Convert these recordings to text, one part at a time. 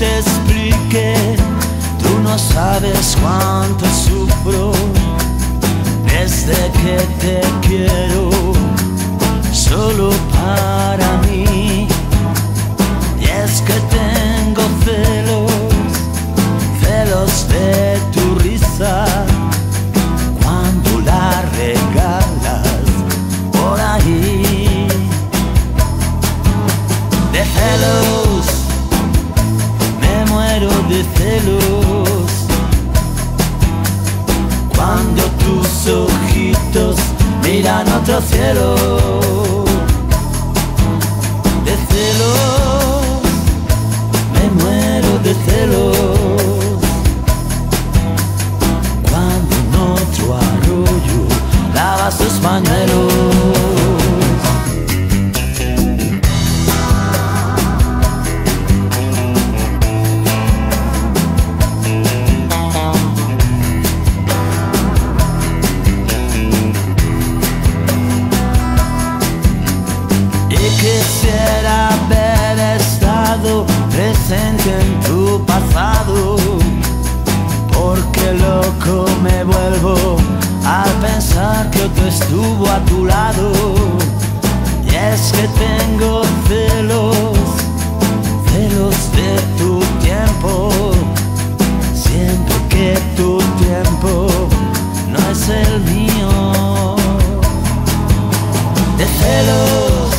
Te explique, tú no sabes cuánto sufro desde que te quiero, de tu risa, cuando la regalas por ahí. De celos, me muero de celos. Cuando tus ojitos miran otro cielo. En tu pasado Porque loco me vuelvo al pensar que otro estuvo a tu lado. Y es que tengo celos, celos de tu tiempo. Siento que tu tiempo no es el mío. De celos,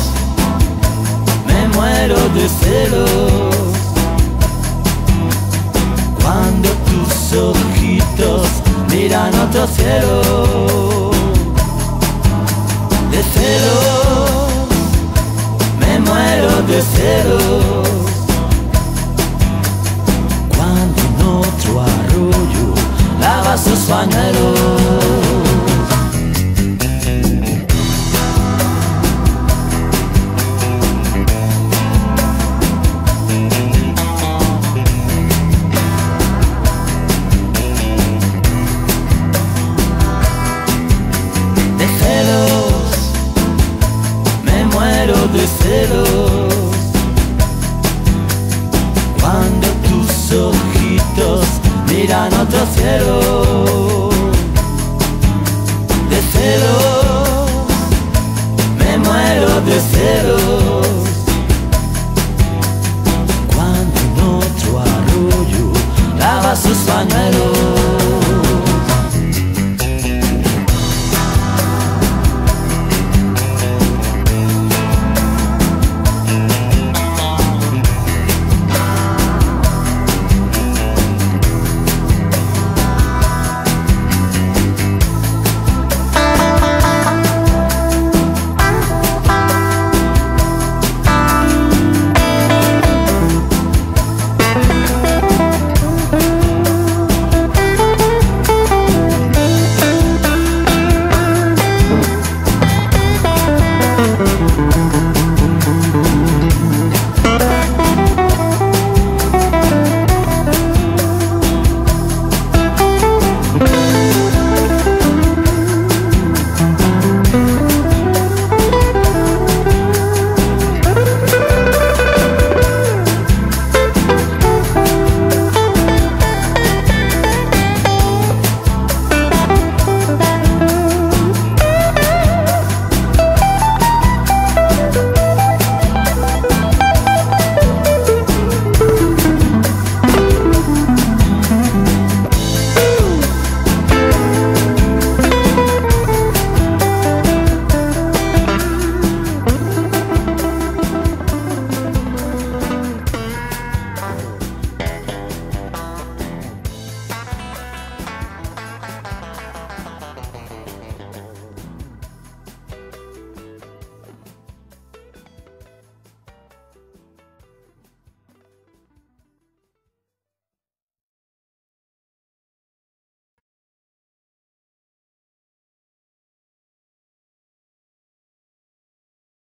me muero de celos. Miran otro cielo, de celos, me muero de celos. Cuando en otro arroyo lavas sus pañuelos. Miran otro cielo, de celos, me muero de celos.